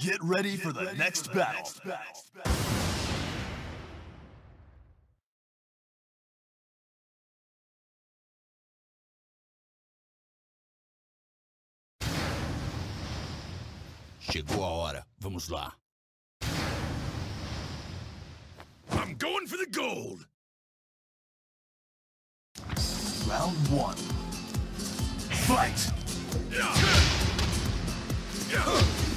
Get ready for the next battle. Chegou a hora. Vamos lá. I'm going for the gold! Round one. Fight! Yeah!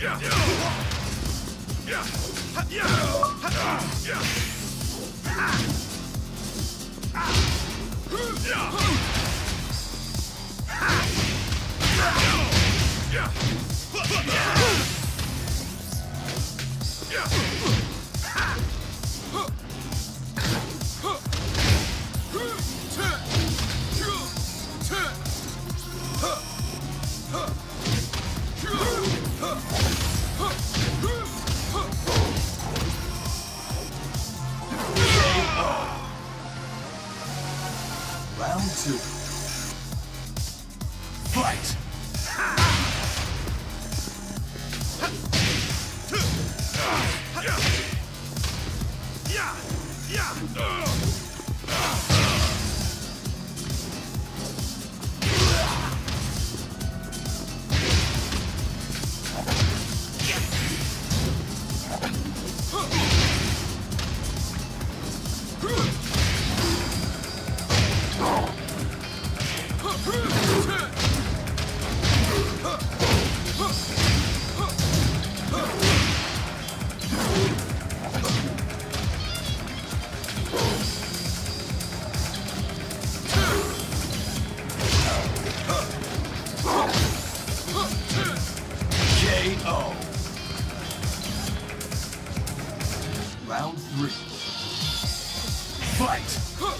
Yeah! Round two. Fight! Round three. Fight!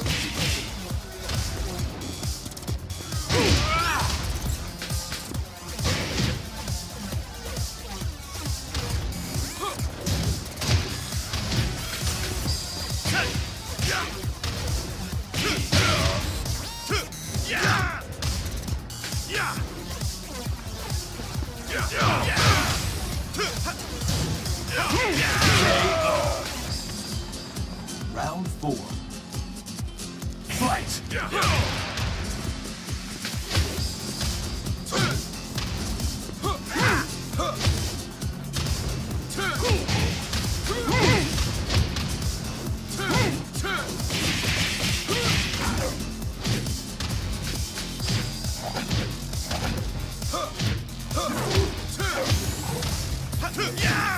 Round four. Fight! Yeah!